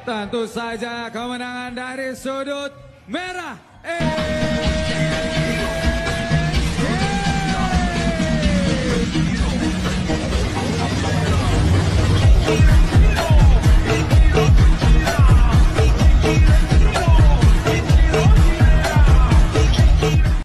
Tentu saja kemenangan dari sudut merah. Eh.